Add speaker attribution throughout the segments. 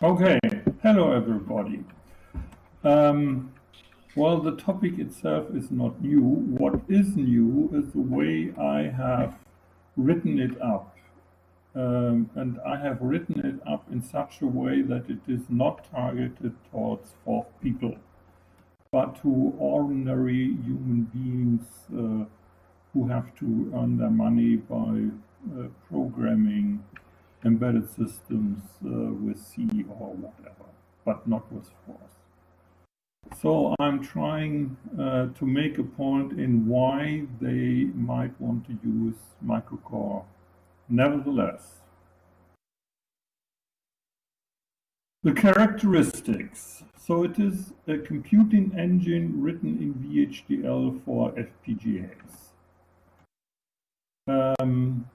Speaker 1: Okay, hello everybody. Um, well, the topic itself is not new. What is new is the way I have written it up. Um, and I have written it up in such a way that it is not targeted towards Forth people, but to ordinary human beings uh, who have to earn their money by uh, programming embedded systems uh, with C or whatever, but not with Forth. So I'm trying uh, to make a point in why they might want to use microcore. Nevertheless, the characteristics. So it is a computing engine written in VHDL for FPGAs. Um,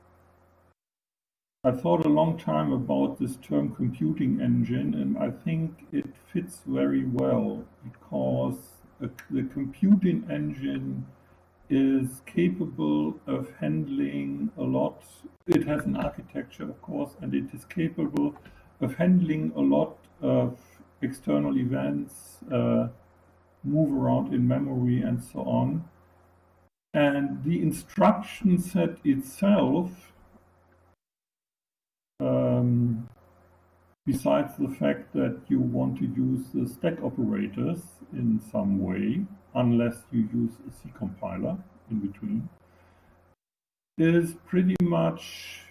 Speaker 1: I thought a long time about this term computing engine, and I think it fits very well because the computing engine is capable of handling a lot. It has an architecture, of course, and it is capable of handling a lot of external events, uh, move around in memory, and so on. And the instruction set itself um, besides the fact that you want to use the stack operators in some way, unless you use a C compiler in between, is pretty much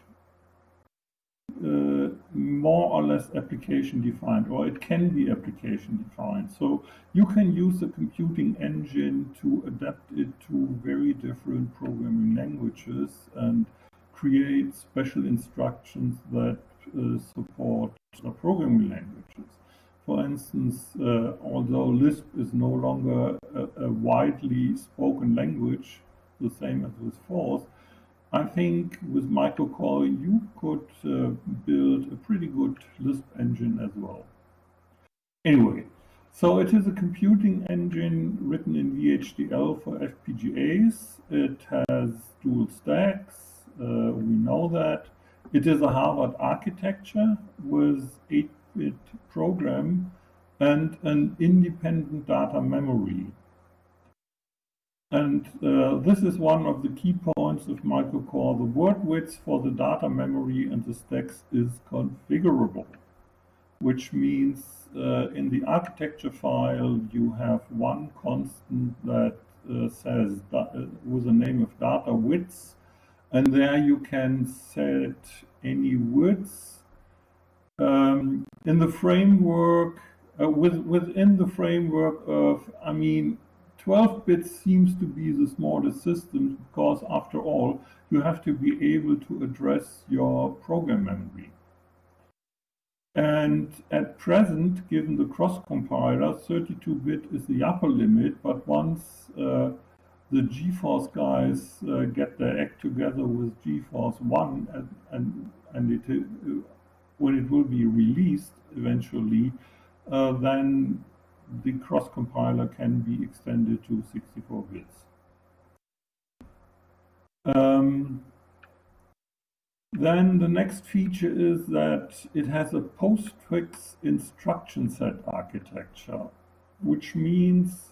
Speaker 1: uh, more or less application defined, or it can be application defined. So you can use the computing engine to adapt it to very different programming languages and create special instructions that uh, support programming languages. For instance, uh, although Lisp is no longer a, a, widely spoken language, the same as with Forth, I think with microcore you could uh, build a pretty good Lisp engine as well. Anyway, so it is a computing engine written in VHDL for FPGAs. It has dual stacks, we know that. It is a Harvard architecture with 8-bit program and an independent data memory. And uh, this is one of the key points of microcore. The word width for the data memory and the stacks is configurable, which means uh, in the architecture file you have one constant that uh, says uh, with the name of data width and there you can set any widths. Um, in the framework uh, with, within the framework of I mean 12 bits seems to be the smallest system because after all you have to be able to address your program memory. And at present given the cross compiler 32 bit is the upper limit but once uh, the Gforth guys uh, get their act together with Gforth One, and and, and it uh, when it will be released eventually, uh, then the cross compiler can be extended to 64 bits. Um, then the next feature is that it has a postfix instruction set architecture, which means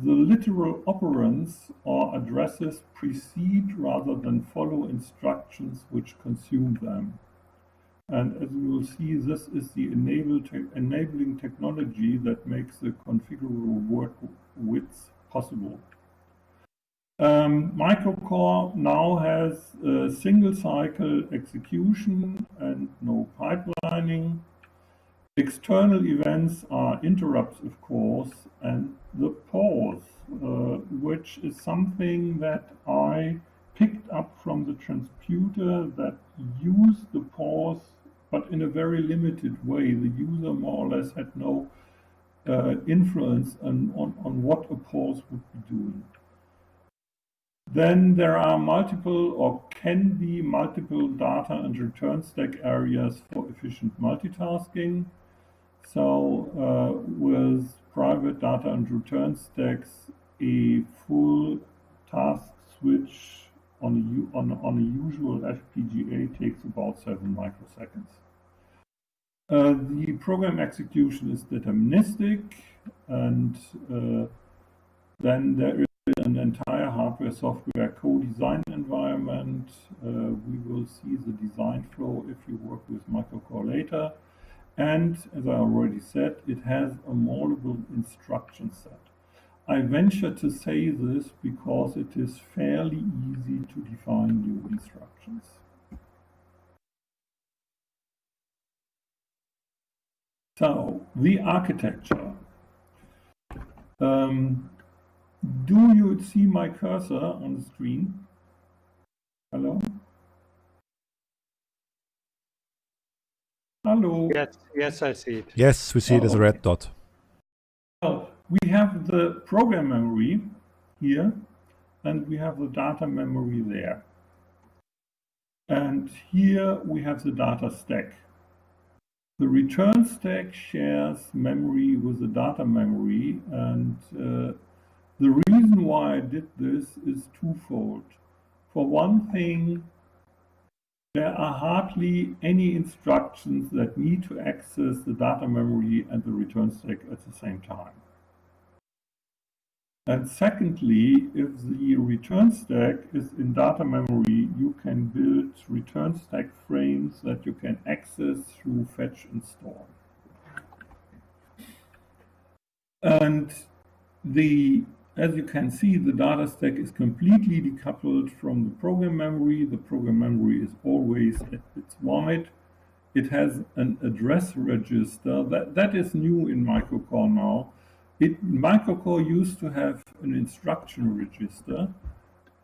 Speaker 1: the literal operands or addresses precede rather than follow instructions which consume them. And as we will see, this is the te enabling technology that makes the configurable word width possible. Um, Microcore now has single cycle execution and no pipelining. External events are interrupts, of course, and the pause, uh, which is something that I picked up from the transputer that used the pause, but in a very limited way. The user more or less had no uh, influence on, on, on what a pause would be doing. Then there are multiple or can be multiple data and return stack areas for efficient multitasking. So uh, with private data and return stacks, a full task switch on a, on, on a usual FPGA takes about seven microseconds. Uh, the program execution is deterministic, and uh, then there is an entire hardware-software co-design environment. Uh, we will see the design flow if you work with microcore later. And as I already said, it has a multiple instruction set. I venture to say this because it is fairly easy to define new instructions. So, the architecture. Um, do you see my cursor on the screen? Hello? Hello?
Speaker 2: Yes, yes, I see it.
Speaker 3: Yes, we see it as a red
Speaker 1: okay.
Speaker 3: dot.
Speaker 1: Well, we have the program memory here, and we have the data memory there. And here we have the data stack. The return stack shares memory with the data memory, and uh, the reason why I did this is twofold. For one thing, there are hardly any instructions that need to access the data memory and the return stack at the same time. And secondly, if the return stack is in data memory, you can build return stack frames that you can access through fetch and store. And the as you can see, the data stack is completely decoupled from the program memory. The program memory is always at its wide. It has an address register. That, that is new in microcore now. It, microcore used to have an instruction register,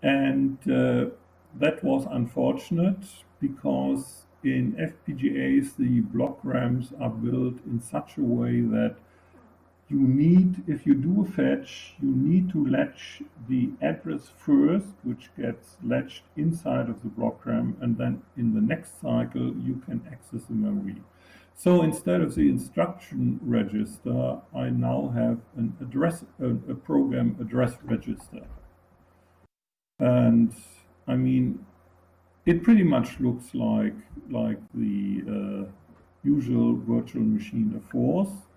Speaker 1: and uh, that was unfortunate because in FPGAs the block RAMs are built in such a way that you need, if you do a fetch, you need to latch the address first, which gets latched inside of the block RAM, and then in the next cycle, you can access the memory. So instead of the instruction register, I now have an address, a, a program address register. And I mean, it pretty much looks like, like the uh, usual virtual machine of Forth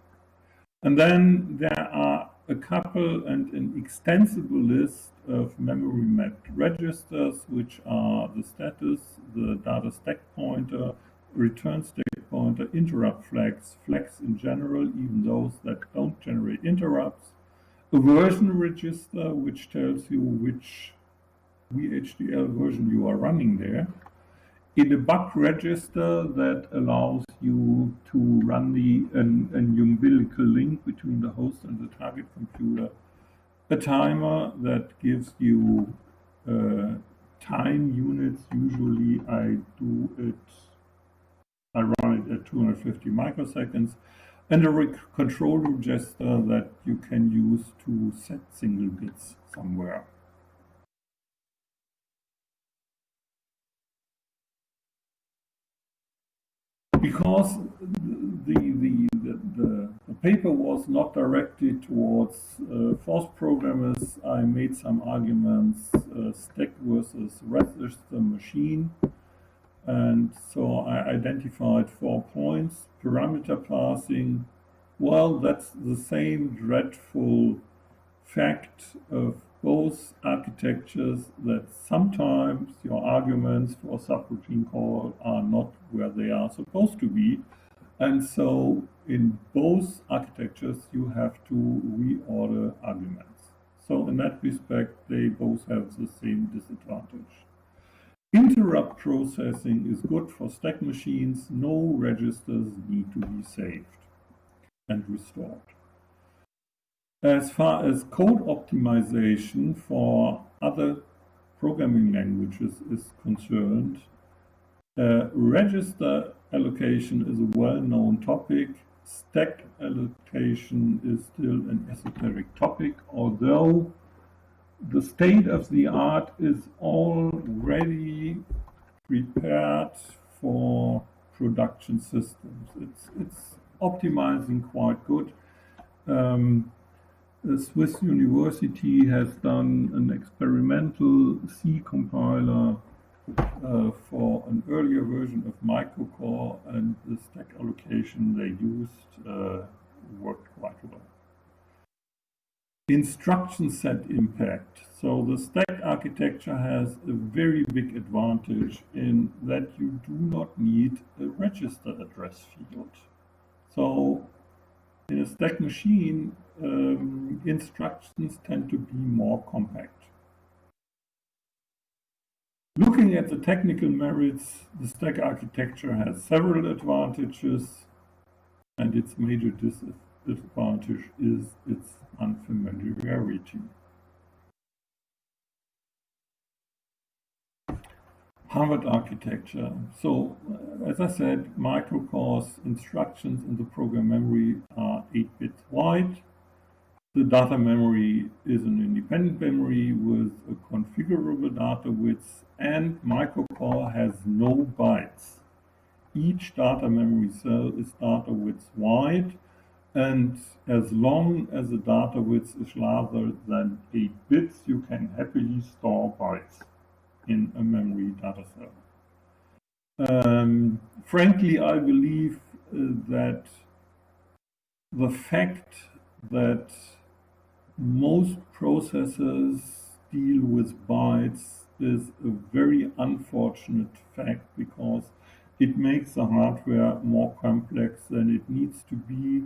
Speaker 1: and then there are a couple and an extensible list of memory mapped registers, which are the status, the data stack pointer, return stack pointer, interrupt flags, flags in general, even those that don't generate interrupts, a version register, which tells you which VHDL version you are running there, a debug register that allows you to run the an, an umbilical link between the host and the target computer, a timer that gives you uh, time units. Usually, I do it. I run it at 250 microseconds, and a control register that you can use to set single bits somewhere. Because the, the, the, the, paper was not directed towards uh, programmers, I made some arguments uh, stack versus register machine. And so I identified four points. Parameter passing, well, that's the same dreadful fact of both architectures that sometimes your arguments for subroutine call are not where they are supposed to be. And so in both architectures, you have to reorder arguments. So in that respect, they both have the same disadvantage. Interrupt processing is good for stack machines. No registers need to be saved and restored. As far as code optimization for other programming languages is concerned, uh, register allocation is a well-known topic. Stack allocation is still an esoteric topic, although the state of the art is already prepared for production systems. It's, it's optimizing quite good. Um, the Swiss University has done an experimental C compiler uh, for an earlier version of microcore and the stack allocation they used uh, worked quite well. Instruction set impact. So the stack architecture has a very big advantage in that you do not need a register address field. So in a stack machine, um, instructions tend to be more compact. Looking at the technical merits, the stack architecture has several advantages, and its major disadvantage is its unfamiliarity. Harvard architecture. So, uh, as I said, microcores instructions in the program memory are 8 bits wide. The data memory is an independent memory with a configurable data width, and microcore has no bytes. Each data memory cell is data width wide, and as long as the data width is larger than 8 bits, you can happily store bytes in a memory data cell. Um, frankly, I believe uh, that the fact that most processors deal with bytes is a very unfortunate fact because it makes the hardware more complex than it needs to be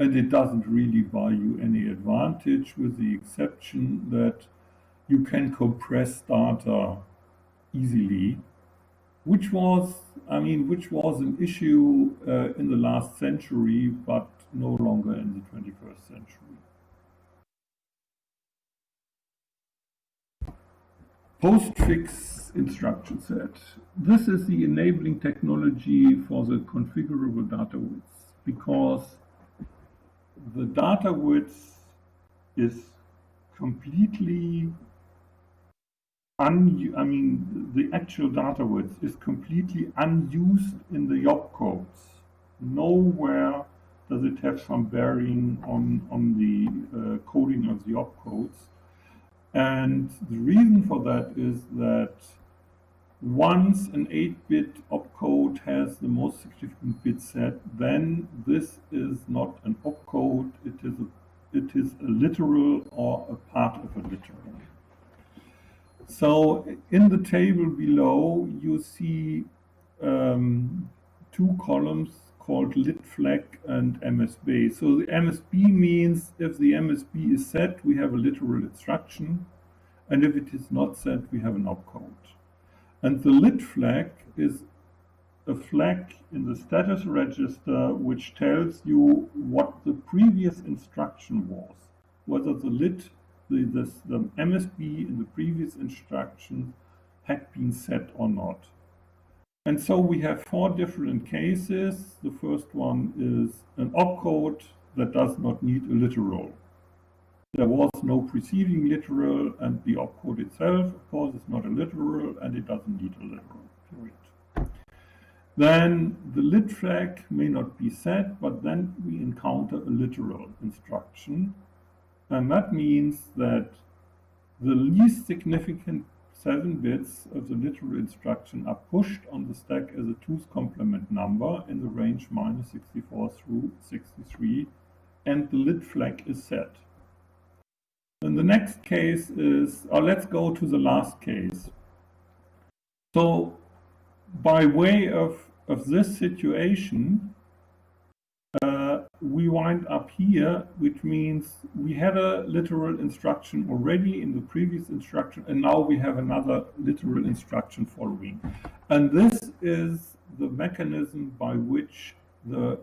Speaker 1: and it doesn't really buy you any advantage with the exception that you can compress data easily, which was, I mean, which was an issue uh, in the last century, but no longer in the 21st century. Postfix instruction set. This is the enabling technology for the configurable data width because the data width is completely un, I mean, the actual data width is completely unused in the opcodes. Nowhere does it have some bearing on, on the uh, coding of the opcodes. And the reason for that is that once an 8-bit opcode has the most significant bit set, then this is not an opcode, it is a, it is a literal or a part of a literal. So in the table below, you see um, two columns called lit flag and MSB. So the MSB means if the MSB is set, we have a literal instruction. And if it is not set, we have an opcode. And the lit flag is a flag in the status register which tells you what the previous instruction was, whether the lit the, this, the MSB in the previous instruction had been set or not. And so we have four different cases. The first one is an opcode that does not need a literal. There was no preceding literal, and the opcode itself, of course, is not a literal, and it doesn't need a literal, period. Then the lit flag may not be set, but then we encounter a literal instruction, and that means that the least significant seven bits of the literal instruction are pushed on the stack as a two's complement number in the range minus 64 through 63, and the lit flag is set. And the next case is, or let's go to the last case. So by way of, of this situation, uh, we wind up here, which means we had a literal instruction already in the previous instruction, and now we have another literal instruction following. And this is the mechanism by which the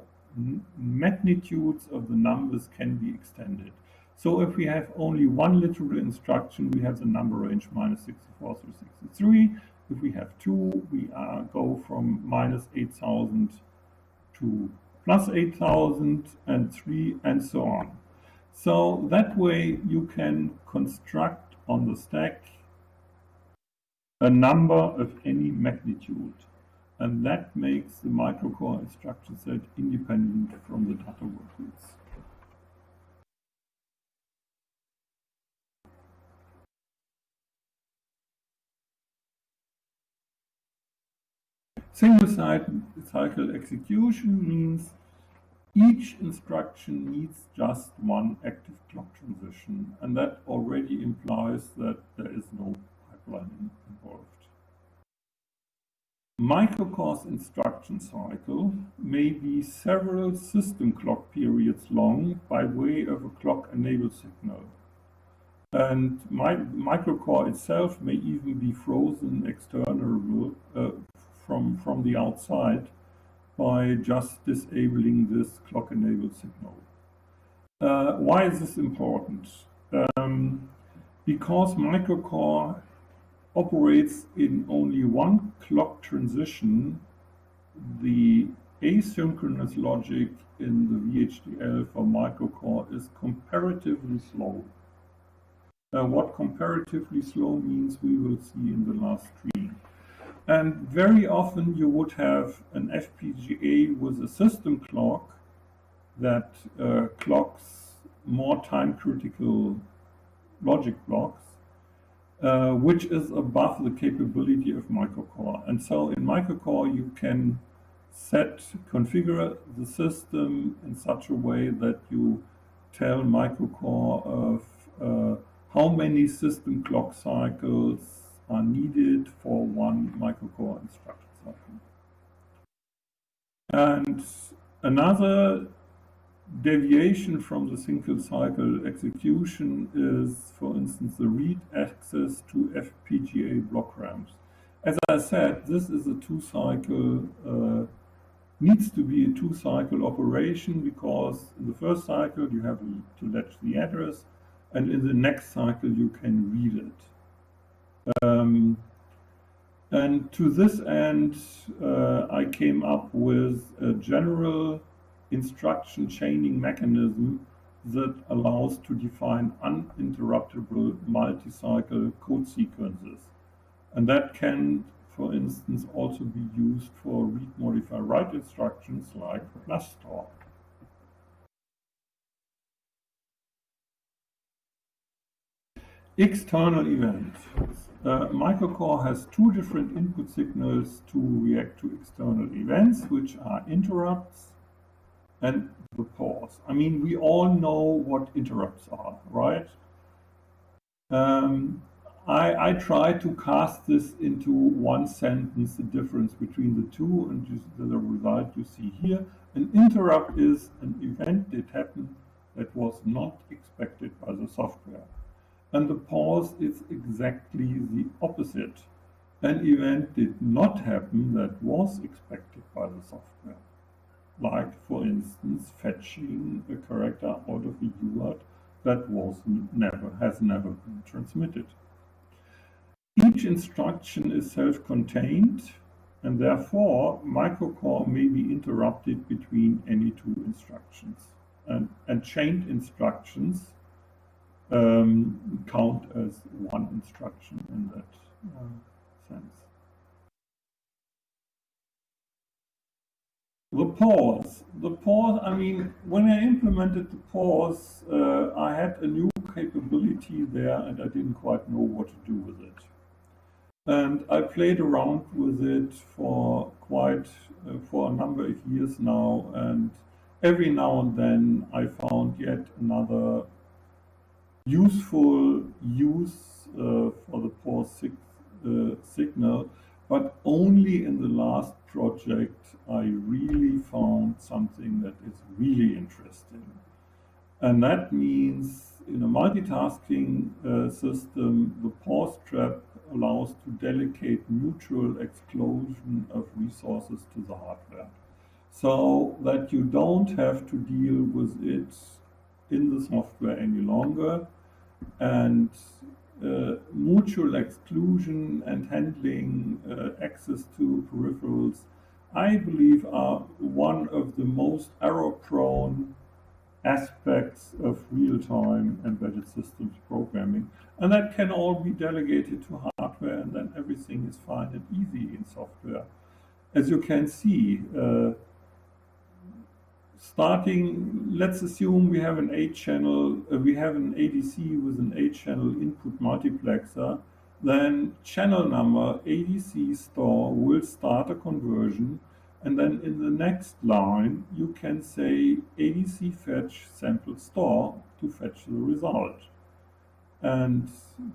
Speaker 1: magnitudes of the numbers can be extended. So if we have only one literal instruction, we have the number range minus 64 through 63. If we have two, we uh, go from minus 8,000 to plus 8,000 and 3 and so on. So that way you can construct on the stack a number of any magnitude. And that makes the microcore instruction set independent from the data workers. Single cycle execution means each instruction needs just one active clock transition, and that already implies that there is no pipeline involved. Microcore's instruction cycle may be several system clock periods long by way of a clock enable signal. And my, microcore itself may even be frozen external uh, from, from the outside by just disabling this clock enabled signal. Uh, why is this important? Um, because microcore operates in only one clock transition, the asynchronous logic in the VHDL for microcore is comparatively slow. Uh, what comparatively slow means we will see in the last screen. And very often you would have an FPGA with a system clock that uh, clocks more time critical logic blocks, uh, which is above the capability of microcore. And so in microcore, you can set, configure the system in such a way that you tell microcore of uh, how many system clock cycles are needed for one microcore instruction cycle. And another deviation from the single cycle execution is, for instance, the read access to FPGA block RAMs. As I said, this is a two cycle, uh, needs to be a two cycle operation because in the first cycle you have to latch the address, and in the next cycle you can read it. Um, and to this end, uh, I came up with a general instruction chaining mechanism that allows to define uninterruptible multi-cycle code sequences. And that can, for instance, also be used for read, modify, write instructions like store. External events. Uh, microcore has two different input signals to react to external events, which are interrupts and the pause. I mean, we all know what interrupts are, right? Um, I, I try to cast this into one sentence, the difference between the two, and just the result you see here. An interrupt is an event that happened that was not expected by the software. And the pause is exactly the opposite. An event did not happen that was expected by the software. Like, for instance, fetching a character out of a UART that was never has never been transmitted. Each instruction is self-contained, and therefore microcore may be interrupted between any two instructions. And, and chained instructions um, count as one instruction in that uh, sense. The pause. The pause, I mean, when I implemented the pause, uh, I had a new capability there and I didn't quite know what to do with it. And I played around with it for quite, uh, for a number of years now. And every now and then I found yet another useful use uh, for the pause sig uh, signal, but only in the last project I really found something that is really interesting. And that means in a multitasking uh, system, the pause trap allows to delegate mutual exclusion of resources to the hardware so that you don't have to deal with it in the software any longer and uh, mutual exclusion and handling uh, access to peripherals, I believe, are one of the most error prone aspects of real time embedded systems programming. And that can all be delegated to hardware, and then everything is fine and easy in software. As you can see, uh, starting, let's assume we have an 8 channel, uh, we have an ADC with an 8 channel input multiplexer. then channel number ADC store will start a conversion and then in the next line you can say ADC fetch sample store to fetch the result. And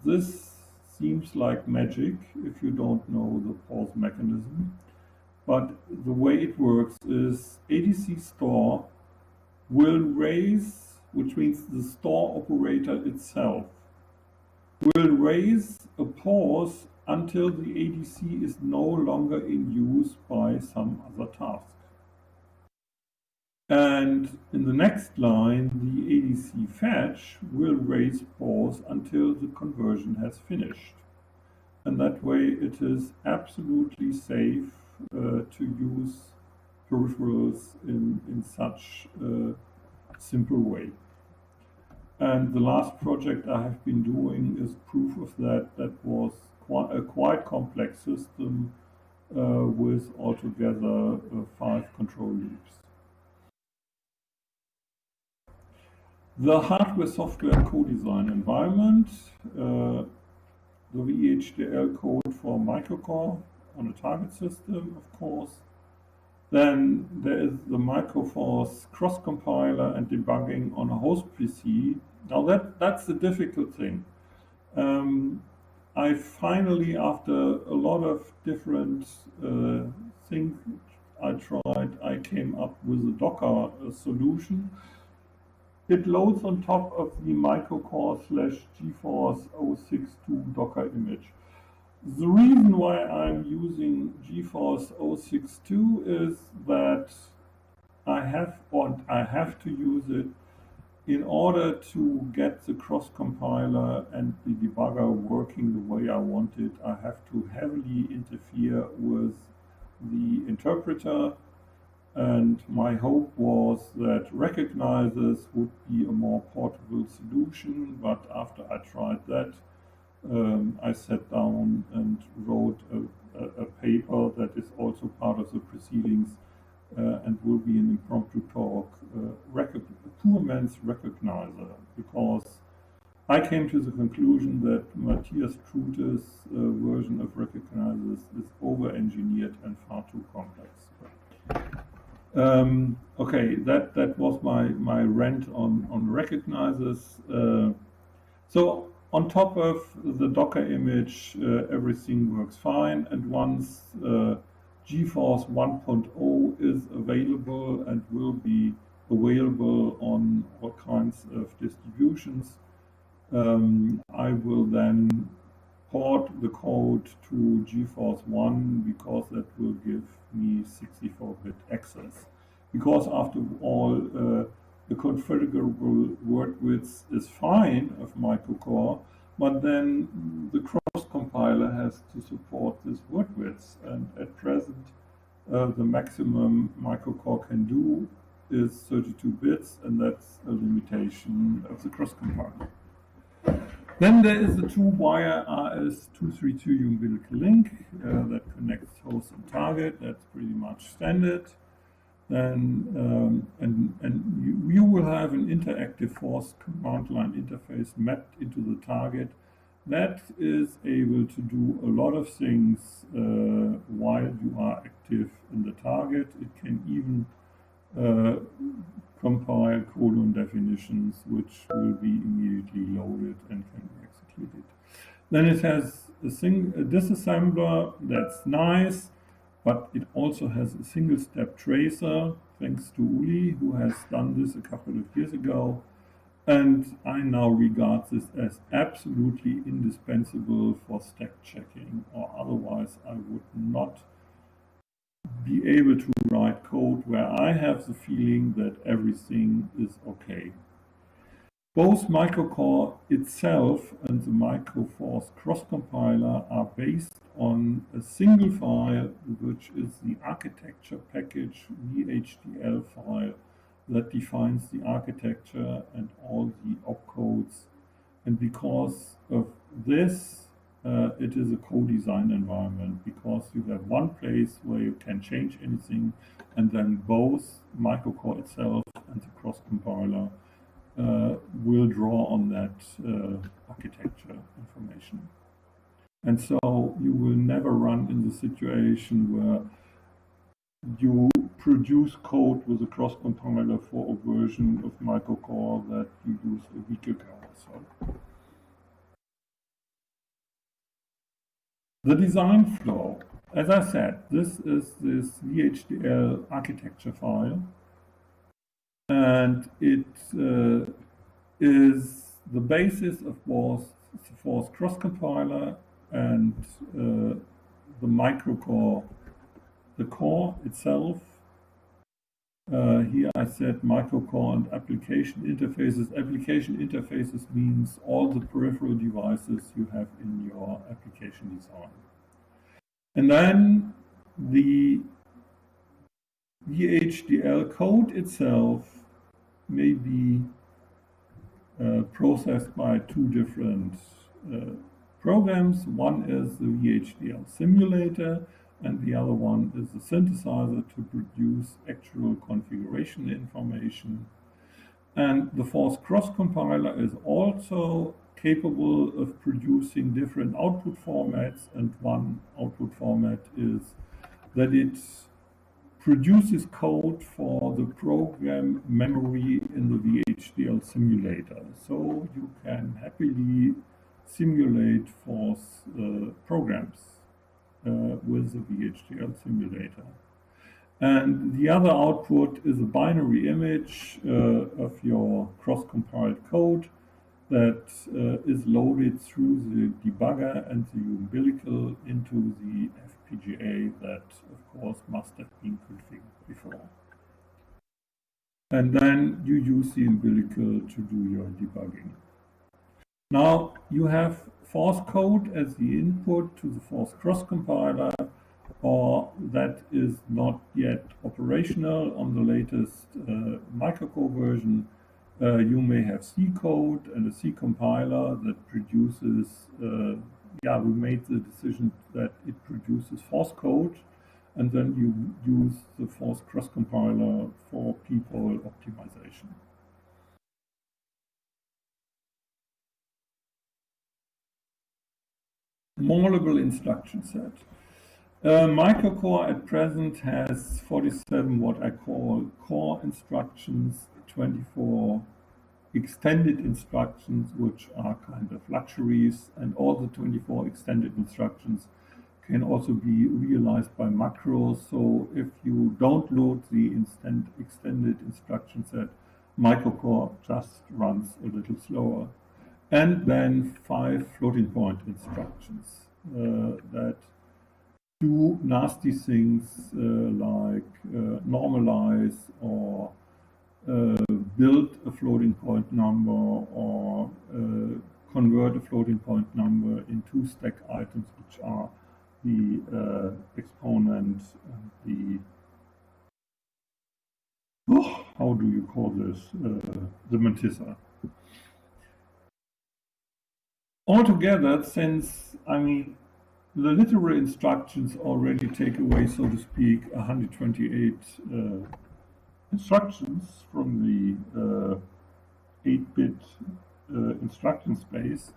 Speaker 1: this seems like magic if you don't know the pause mechanism. But the way it works is ADC store will raise, which means the store operator itself, will raise a pause until the ADC is no longer in use by some other task. And in the next line, the ADC fetch will raise pause until the conversion has finished. And that way it is absolutely safe to use peripherals in, in such a simple way. And the last project I have been doing is proof of that. That was quite a quite complex system uh, with altogether uh, five control loops. The hardware-software co-design environment, uh, the VHDL code for microcore on a target system, of course. Then there is the MicroForth cross-compiler and debugging on a host PC. Now that that's the difficult thing. Um, I finally, after a lot of different uh, things I tried, I came up with a Docker uh, solution it loads on top of the microcore slash Gforth 062 Docker image. The reason why I'm using Gforth 062 is that I have I have to use it in order to get the cross compiler and the debugger working the way I want it. I have to heavily interfere with the interpreter and my hope was that recognizers would be a more portable solution, but after I tried that, um, I sat down and wrote a, a, paper that is also part of the proceedings uh, and will be an impromptu talk, uh, poor man's recognizer, because I came to the conclusion that Matthias Trute's uh, version of recognizers is over-engineered and far too complex. Um, okay, that that was my my rant on on recognizers. Uh, so on top of the Docker image, uh, everything works fine. And once uh, Gforth 1.0 is available and will be available on all kinds of distributions, um, I will then port the code to Gforth 1 because that will give me 64-bit access. Because after all, uh, the configurable word width is fine of microcore, but then the cross compiler has to support this word width. And at present, uh, the maximum microcore can do is 32 bits, and that's a limitation of the cross compiler. Then there is the two-wire RS-232 umbilical link uh, that connects host and target. That's pretty much standard. Then um, and and you, you, will have an interactive Forth command line interface mapped into the target that is able to do a lot of things uh, while you are active in the target. It can even uh, compile colon definitions, which will be immediately loaded and can be executed. Then it has a, sing a disassembler, that's nice, but it also has a single step tracer, thanks to Uli, who has done this a couple of years ago. And I now regard this as absolutely indispensable for stack checking, or otherwise I would not be able to write code where I have the feeling that everything is okay. Both microcore itself and the microForth cross compiler are based on a single file, which is the architecture package VHDL file that defines the architecture and all the opcodes. And because of this, uh, it is a co-design environment because you have one place where you can change anything and then both microcore itself and the cross compiler uh, will draw on that uh, architecture information. And so you will never run in the situation where you produce code with a cross compiler for a version of microcore that you use a week ago or so. The design flow. As I said, this is this VHDL architecture file, and it uh, is the basis of both Forth cross compiler and uh, the microcore, the core itself. Uh, here I said microcore and application interfaces. Application interfaces means all the peripheral devices you have in your application design. And then the VHDL code itself may be uh, processed by two different uh, programs. One is the VHDL simulator, and the other one is the synthesizer to produce actual configuration information. And the Forth Cross compiler is also capable of producing different output formats, and one output format is that it produces code for the program memory in the VHDL simulator. So you can happily simulate Forth uh, programs uh, with the VHDL simulator. And the other output is a binary image uh, of your cross-compiled code that uh, is loaded through the debugger and the umbilical into the FPGA that, of course, must have been configured before. And then you use the umbilical to do your debugging. Now you have Forth code as the input to the Forth cross compiler, or that is not yet operational on the latest uh, microcore version. Uh, you may have C code and a C compiler that produces, uh, yeah, we made the decision that it produces Forth code, and then you use the Forth cross compiler for peephole optimization. Malleable instruction set. Uh, microcore at present has 47 what I call core instructions, 24 extended instructions, which are kind of luxuries, and all the 24 extended instructions can also be realized by macros. So if you don't load the extended instruction set, microcore just runs a little slower and then five floating point instructions uh, that do nasty things uh, like uh, normalize or uh, build a floating point number or uh, convert a floating point number into stack items which are the uh, exponent and the oh, how do you call this the mantissa. Altogether, since, I mean, the literal instructions already take away, so to speak, 128 uh, instructions from the 8-bit uh, instruction space.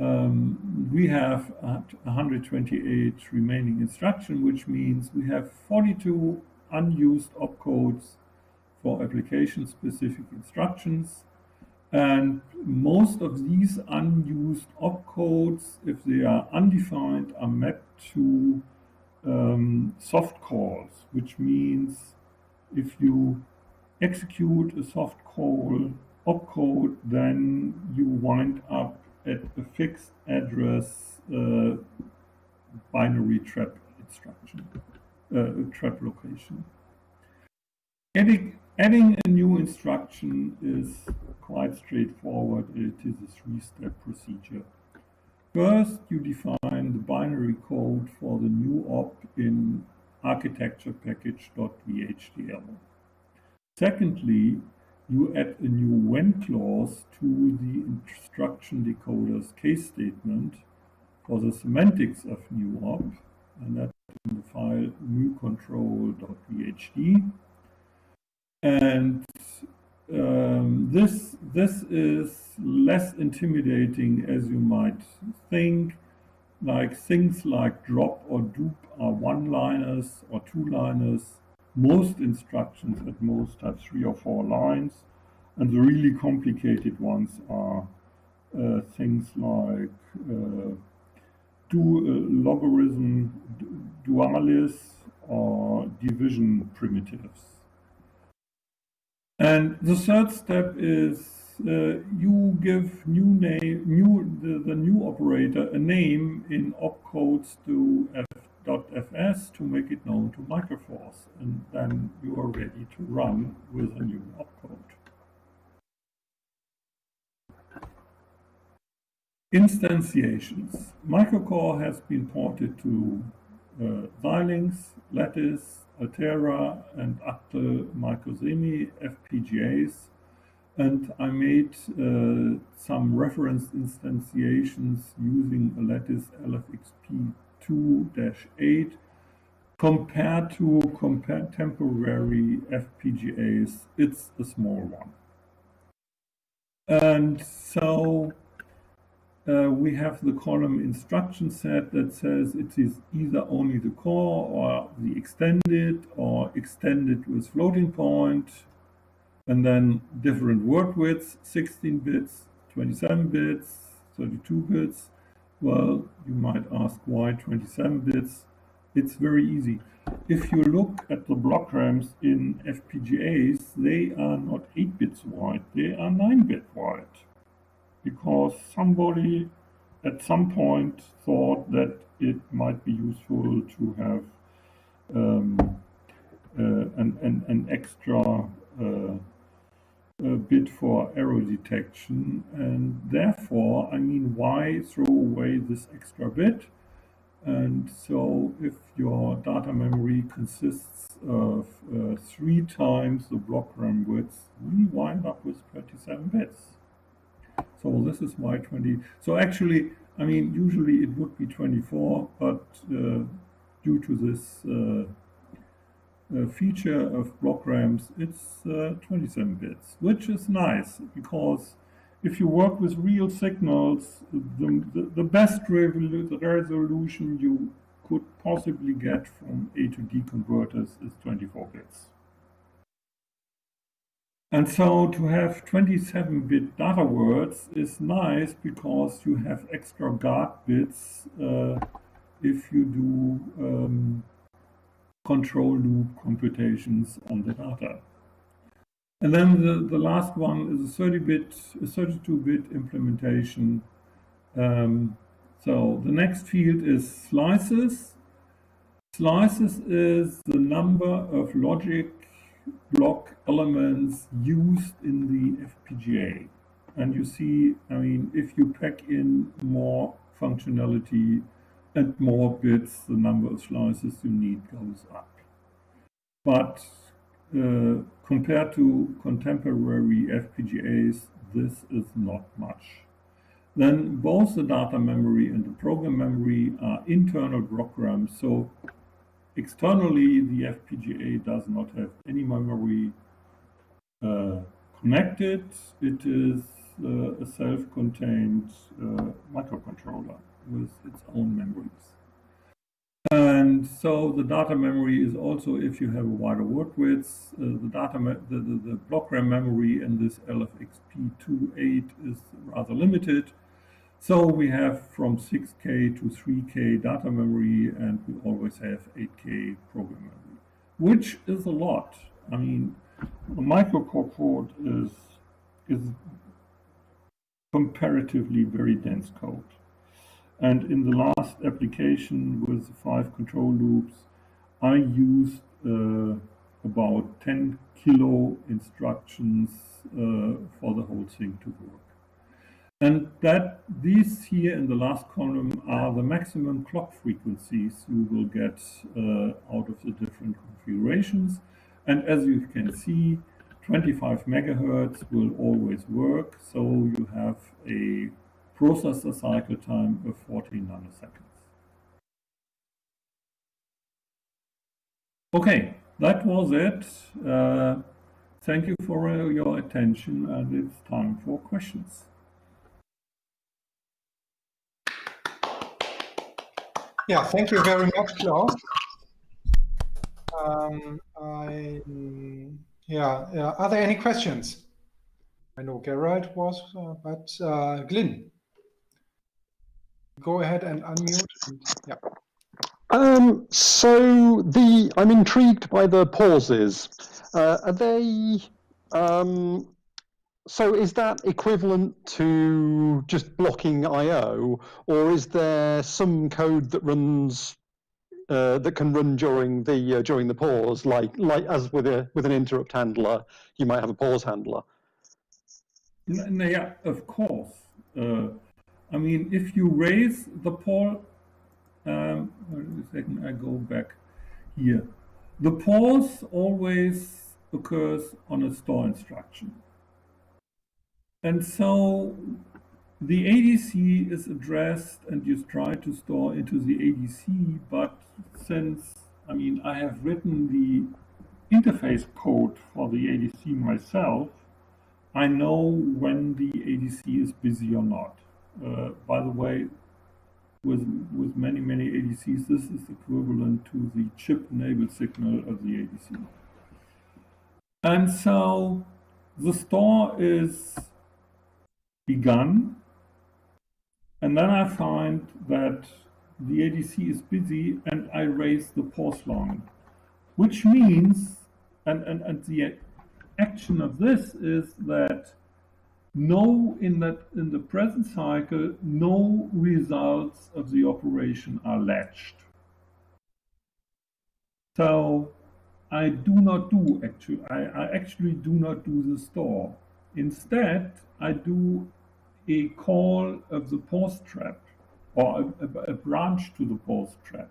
Speaker 1: Um, we have 128 remaining instruction, which means we have 42 unused opcodes for application-specific instructions and most of these unused opcodes, if they are undefined, are mapped to um, soft calls, which means if you execute a soft call opcode, then you wind up at a fixed address uh, binary trap instruction, uh, trap location. Adding, adding a new instruction is quite straightforward. It is a three-step procedure. First, you define the binary code for the new op in architecture package.vhdl. Secondly, you add a new when clause to the instruction decoder's case statement for the semantics of new op, and that's in the file newcontrol.vhd. And um, this this is less intimidating as you might think. Like things like drop or dupe are one-liners or two-liners. Most instructions at most have three or four lines. And the really complicated ones are uh, things like uh, do, uh, logarithm dualis or division primitives. And the third step is you give new name, new the, the new operator a name in opcodes to f.fs to make it known to microForth, and then you are ready to run with a new opcode. Instantiations. Microcore has been ported to uh, Xilinx, Lattice, Altera, and Actel Microsemi FPGAs and I made uh, some reference instantiations using a Lattice LFXP2-8 compared to contemporary FPGAs. It's a small one. And so uh, we have the column instruction set that says it is either only the core or the extended or extended with floating point and then different word widths 16 bits 27 bits 32 bits. Well you might ask why 27 bits? It's very easy. If you look at the block RAMs in FPGAs they are not 8 bits wide they are 9 bit wide. Because somebody at some point thought that it might be useful to have um, uh, an, an, an extra uh, a bit for error detection and therefore I mean why throw away this extra bit? And so if your data memory consists of uh, three times the block RAM width we wind up with 27 bits. So this is why 20 so actually I mean usually it would be 24 but uh, due to this uh, feature of block RAMs, it's uh, 27 bits, which is nice because if you work with real signals, the, the, the best resolution you could possibly get from A to D converters is 24 bits. And so to have 27-bit data words is nice because you have extra guard bits uh, if you do um, control loop computations on the data. And then the, the last one is a 30-bit, a 32-bit implementation. Um, so the next field is slices. Slices is the number of logic block elements used in the FPGA. And you see, I mean, if you pack in more functionality, and more bits, the number of slices you need goes up. But uh, compared to contemporary FPGAs, this is not much. Then both the data memory and the program memory are internal programs. So externally, the FPGA does not have any memory uh, connected. It is uh, a self-contained uh, microcontroller with its own memories. And so the data memory is also, if you have a wider word width, uh, the data the, the, the, block RAM memory in this LFXP28 is rather limited. So we have from 6K to 3K data memory, and we always have 8K program memory, which is a lot. I mean, a microcore is is comparatively very dense code. And in the last application with five control loops, I used uh, about 10 kilo instructions uh, for the whole thing to work. And that these here in the last column are the maximum clock frequencies you will get uh, out of the different configurations. And as you can see, 25 megahertz will always work. So you have a processor cycle time of 14 nanoseconds. Okay, that was it. Uh, thank you for uh, your attention and it's time for questions.
Speaker 2: Yeah, thank you very much, Klaus. Um, I, yeah, yeah, are there any questions? I know Gerald was, uh, but uh, go ahead and unmute. And, yeah.
Speaker 3: Um, so the I'm intrigued by the pauses. Uh, are they? Um, so is that equivalent to just blocking I/O, or is there some code that runs uh, that can run during the uh, during the pause, like like as with a with an interrupt handler, you might have a pause handler.
Speaker 1: Yeah, of course. Uh, I mean, if you raise the pause, um, wait a second, I go back here. The pause always occurs on a store instruction. And so the ADC is addressed and you try to store into the ADC, but since, I mean, I have written the interface code for the ADC myself, I know when the ADC is busy or not. Uh, by the way, with, with many, many ADCs, this is equivalent to the chip-enabled signal of the ADC. And so the store is begun. And then I find that the ADC is busy and I raise the pause line, which means, and, and, and the action of this is that no, in that in the present cycle, no results of the operation are latched. So I do not do actually, I, I actually do not do the store. Instead, I do a call of the pause trap or a, a, a, branch to the pause trap.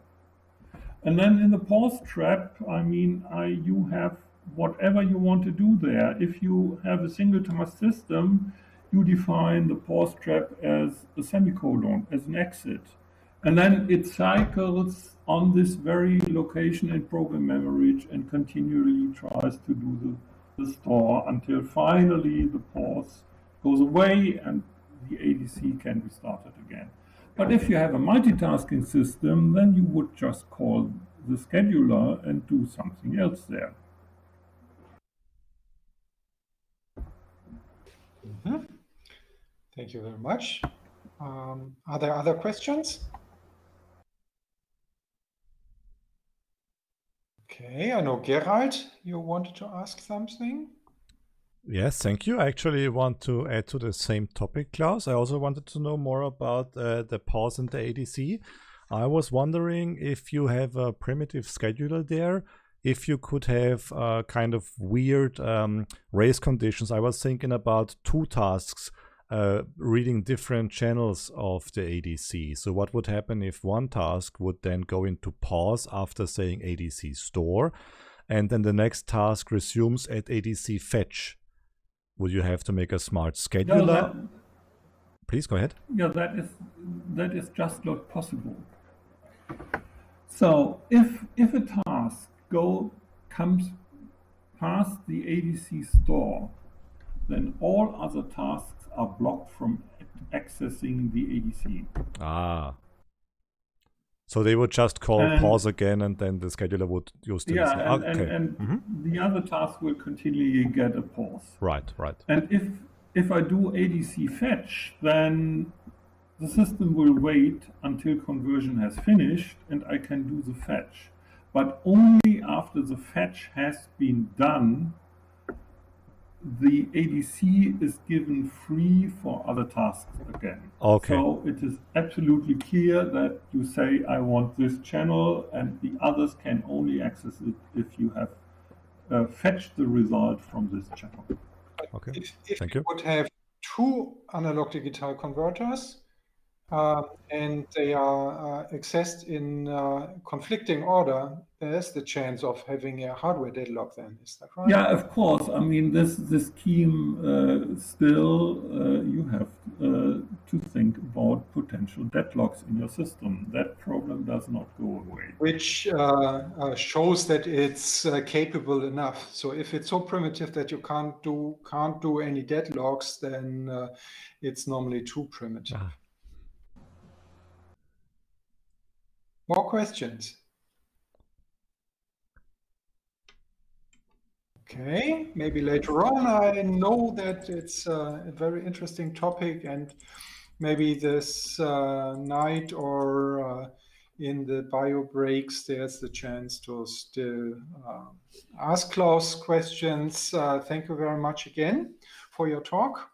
Speaker 1: And then in the pause trap, I mean, I you have whatever you want to do there. If you have a single task system, you define the pause trap as a semicolon, as an exit. And then it cycles on this very location in program memory and continually tries to do the, the store until finally the pause goes away and the ADC can be started again. But if you have a multitasking system, then you would just call the scheduler and do something else there.
Speaker 2: Mm -hmm. Thank you very much. Um, are there other questions? Okay, I know Gerald, you wanted to ask something.
Speaker 4: Yes, thank you. I actually want to add to the same topic, Klaus. I also wanted to know more about uh, the pause and the ADC. I was wondering if you have a primitive scheduler there, if you could have uh, kind of weird um, race conditions. I was thinking about two tasks uh, reading different channels of the ADC. So what would happen if one task would then go into pause after saying ADC store, and then the next task resumes at ADC fetch? Would you have to make a smart scheduler? No, that, Please go ahead.
Speaker 1: Yeah, that is that is just not possible. So if if a task go comes past the ADC store, then all other tasks are blocked from accessing the ADC.
Speaker 4: Ah. So they would just call and, pause again, and then the scheduler would use the.
Speaker 1: Yeah, and, okay. and, and mm -hmm. the other task will continually get a pause.
Speaker 4: Right, right.
Speaker 1: And if if I do ADC fetch, then the system will wait until conversion has finished, and I can do the fetch. But only after the fetch has been done the ADC is given free for other tasks again.
Speaker 4: Okay.
Speaker 1: So it is absolutely clear that you say, I want this channel, and the others can only access it if you have uh, fetched the result from this channel.
Speaker 4: Okay.
Speaker 2: If, if
Speaker 4: Thank you.
Speaker 2: would have two analog digital converters, uh, and they are uh, accessed in uh, conflicting order, there's the chance of having a hardware deadlock then, is that right?
Speaker 1: Yeah, of course. I mean, this, this scheme uh, still, uh, you have uh, to think about potential deadlocks in your system. That problem does not go away.
Speaker 2: Which shows that it's capable enough. So if it's so primitive that you can't do, can't do any deadlocks, then it's normally too primitive. Ah. More questions? Okay, maybe later on. I know that it's uh, a very interesting topic, and maybe this uh, night or uh, in the bio breaks, there's the chance to still uh, ask Klaus questions. Uh, thank you very much again for your talk.